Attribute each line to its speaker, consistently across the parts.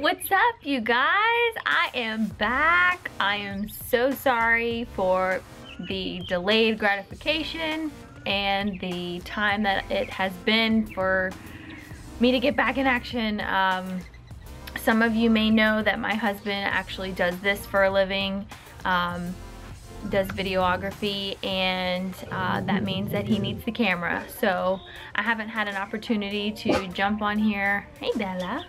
Speaker 1: What's up, you guys? I am back. I am so sorry for the delayed gratification and the time that it has been for me to get back in action. Um, some of you may know that my husband actually does this for a living, um, does videography, and uh, that means that he needs the camera. So I haven't had an opportunity to jump on here. Hey Bella.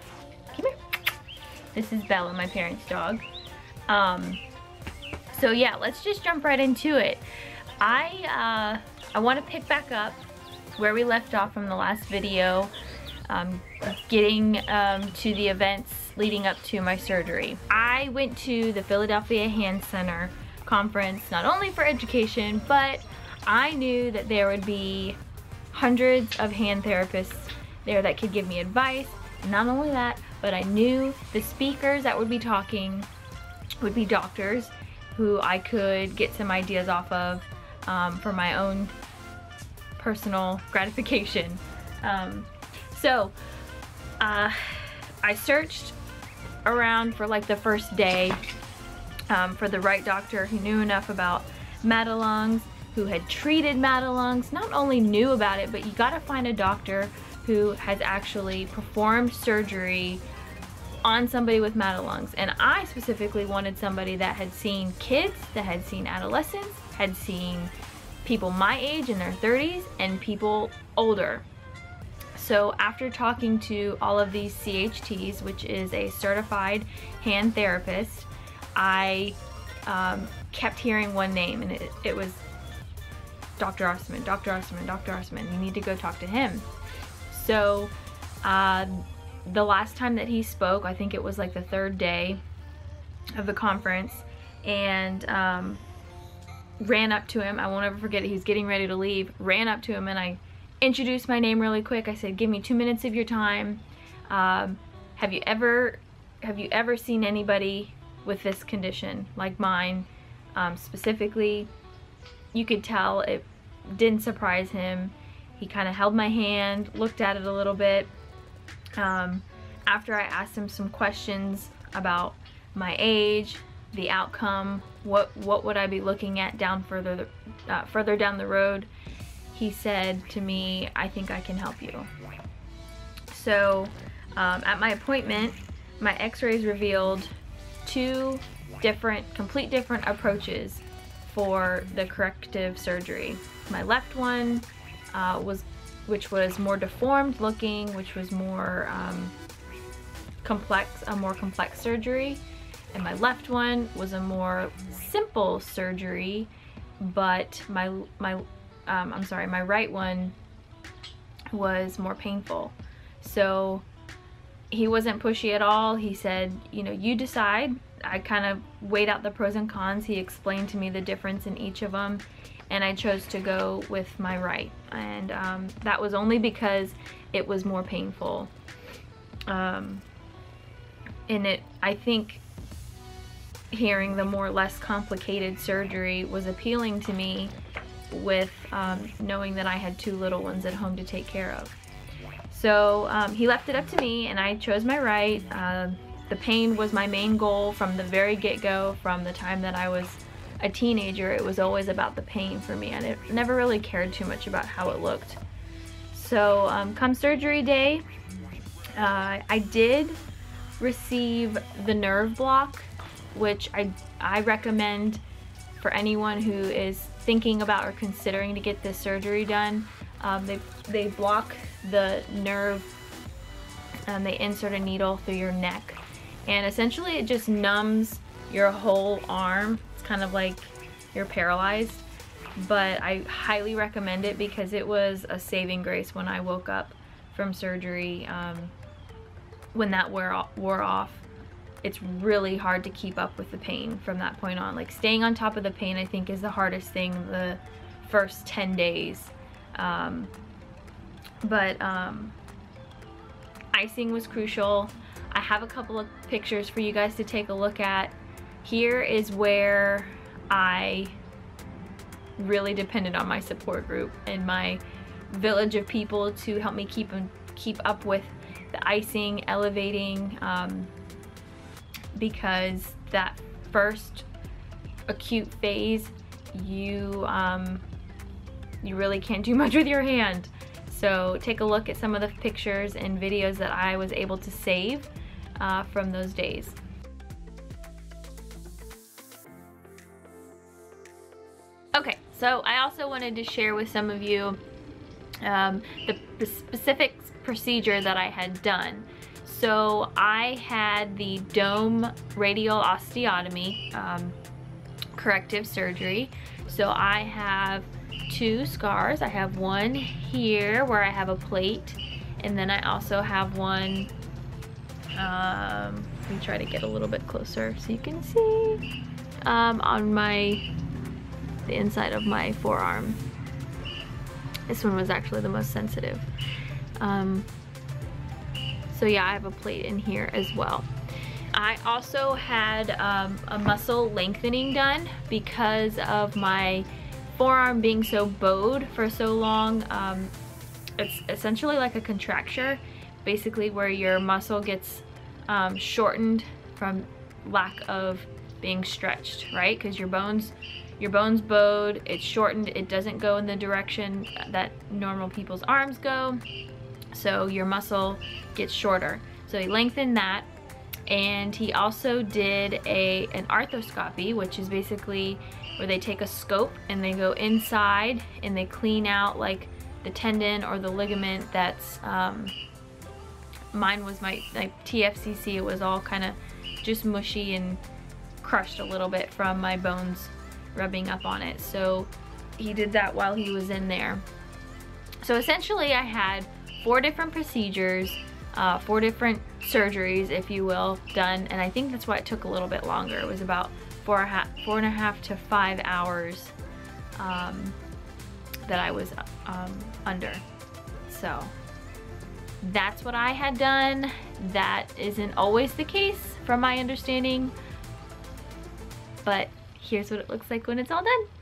Speaker 1: This is Bella, my parents' dog. Um, so yeah, let's just jump right into it. I, uh, I want to pick back up where we left off from the last video, um, getting um, to the events leading up to my surgery. I went to the Philadelphia Hand Center conference, not only for education, but I knew that there would be hundreds of hand therapists there that could give me advice. Not only that, but I knew the speakers that would be talking would be doctors who I could get some ideas off of um, for my own personal gratification. Um, so uh, I searched around for like the first day um, for the right doctor who knew enough about Madelungs, who had treated Madelungs, not only knew about it, but you gotta find a doctor who has actually performed surgery on somebody with Madelungs. And I specifically wanted somebody that had seen kids, that had seen adolescents, had seen people my age in their 30s, and people older. So after talking to all of these CHTs, which is a certified hand therapist, I um, kept hearing one name and it, it was Dr. Osterman, Dr. Osterman, Dr. Osterman. You need to go talk to him. So uh, the last time that he spoke, I think it was like the third day of the conference, and um, ran up to him. I won't ever forget it. He was getting ready to leave. Ran up to him and I introduced my name really quick. I said, "Give me two minutes of your time. Um, have you ever have you ever seen anybody with this condition like mine? Um, specifically, you could tell it didn't surprise him. He kind of held my hand, looked at it a little bit, um, after I asked him some questions about my age, the outcome, what what would I be looking at down further uh, further down the road, he said to me, I think I can help you. So um, at my appointment, my x-rays revealed two different, complete different approaches for the corrective surgery. My left one uh, was which was more deformed looking, which was more um, complex, a more complex surgery. And my left one was a more simple surgery, but my, my um, I'm sorry, my right one was more painful. So he wasn't pushy at all. He said, you know, you decide. I kind of weighed out the pros and cons. He explained to me the difference in each of them and I chose to go with my right. And um, that was only because it was more painful. Um, and it, I think hearing the more less complicated surgery was appealing to me with um, knowing that I had two little ones at home to take care of. So um, he left it up to me and I chose my right. Uh, the pain was my main goal from the very get-go, from the time that I was a teenager, it was always about the pain for me. and I never really cared too much about how it looked. So um, come surgery day, uh, I did receive the nerve block, which I, I recommend for anyone who is thinking about or considering to get this surgery done. Um, they, they block the nerve and they insert a needle through your neck. And essentially it just numbs your whole arm It's kind of like you're paralyzed. But I highly recommend it because it was a saving grace when I woke up from surgery. Um, when that wore, wore off, it's really hard to keep up with the pain from that point on. Like staying on top of the pain I think is the hardest thing the first 10 days. Um, but um, icing was crucial. I have a couple of pictures for you guys to take a look at. Here is where I really depended on my support group and my village of people to help me keep keep up with the icing, elevating, um, because that first acute phase, you, um, you really can't do much with your hand. So take a look at some of the pictures and videos that I was able to save uh, from those days. Okay, so I also wanted to share with some of you um, the specific procedure that I had done. So I had the dome radial osteotomy um, corrective surgery. So I have two scars. I have one here where I have a plate and then I also have one, um, let me try to get a little bit closer so you can see, um, on my, the inside of my forearm. This one was actually the most sensitive. Um, so yeah, I have a plate in here as well. I also had um, a muscle lengthening done because of my forearm being so bowed for so long. Um, it's essentially like a contracture, basically where your muscle gets um, shortened from lack of being stretched, right? Because your bones your bone's bowed, it's shortened, it doesn't go in the direction that normal people's arms go. So your muscle gets shorter. So he lengthened that and he also did a an arthroscopy, which is basically where they take a scope and they go inside and they clean out like the tendon or the ligament that's um, mine was my like TFCC it was all kind of just mushy and crushed a little bit from my bones rubbing up on it. So he did that while he was in there. So essentially I had four different procedures, uh, four different surgeries, if you will, done. And I think that's why it took a little bit longer. It was about four, four and a half to five hours um, that I was um, under. So that's what I had done. That isn't always the case from my understanding, but here's what it looks like when it's all done.